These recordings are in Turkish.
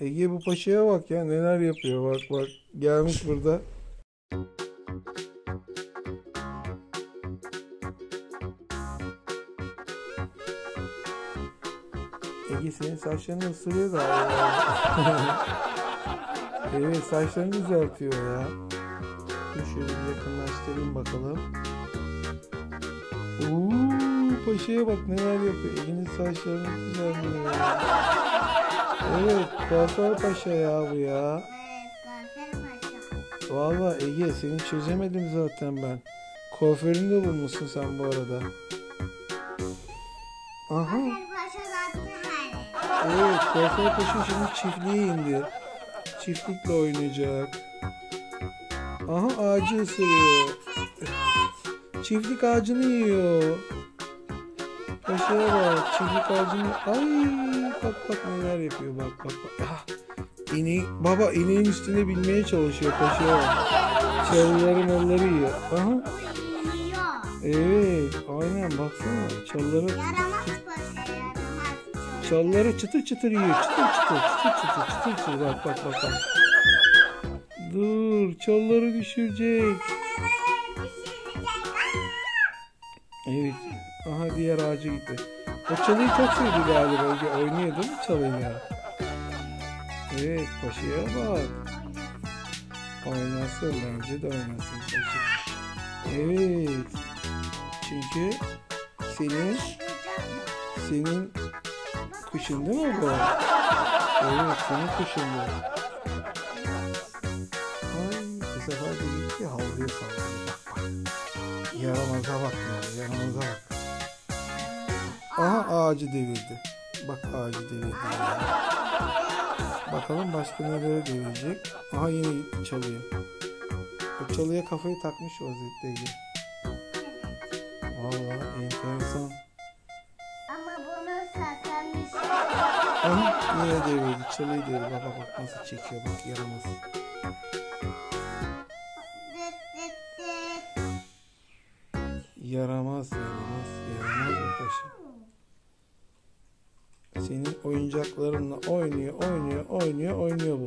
Ege bu paşaya bak ya neler yapıyor bak bak. Gelmiş burada. Ege senin saçlarını ısırıyor da. evet saçlarını düzeltiyor ya. Dur şöyle bir yakınlaştırayım bakalım. Uuu paşaya bak neler yapıyor. Ege'nin saçlarını düzenliyor. Evet kuaför paşa ya bu ya. Valla Ege seni çözemedim zaten ben. Kuaförünü de bulmuşsun sen bu arada. Aha. Evet kuaför paşa şimdi çiftliğe indi. Çiftlikle oynayacak. Aha ağacı ısırıyor. Çiftlik ağacını yiyor. Paşaya bak çiftlik ağacını. Ay bak bak neler yapıyor bak bak bak. Ah, ineği, baba ineğin üstüne binmeye çalışıyor bak. Çalıları malları yiyor. Aha evet aynen baksana çalıları Yaramaz. Çalları çıtır çıtır yiyor. Çıtır çıtır çıtır çıtır çıtır çıtır. Bak bak bak. bak. Dur çalları düşürecek. Evet. Aha diğer ağaca gitti. O çalıyı çok sevdi galiba. Ege. Oynuyor değil mi çalıyla? Evet paşaya bak. Oynasın bence de oynasın paşa. Evet. Çünkü senin senin kuşun değil mi bu? Evet senin kuşun bu. Ay bu sefer de gitti havluya sallıyor bak bak. Yaramaza bak ya yaramaza bak. Aha ağacı devirdi. Bak ağacı devirdi. Bakalım başka nelere devirecek. Aha yine çalıyor. O çalıya kafayı takmış vaziyette Ege. Vallahi enteresan. Ama bunu saklamış. Aha yine devirdi. Çalıyı devirdi. Bak bak nasıl çekiyor bak yaramaz. Yaramaz yaramaz yaramaz o paşa. Senin oyuncaklarınla oynuyor oynuyor oynuyor oynuyor bu.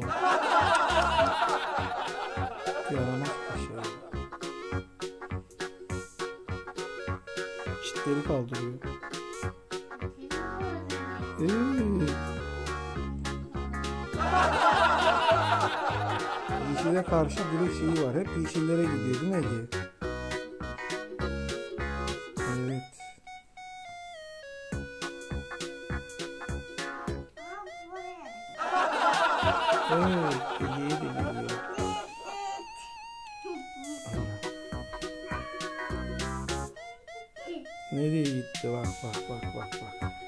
Yaramaz paşa. ya. Çitleri kaldırıyor. Evet. Yeşile karşı direkt şeyi var. Hep yeşillere gidiyor değil mi Ege? Evet. Ege'ye de. Nereye gitti? Bak bak bak bak bak.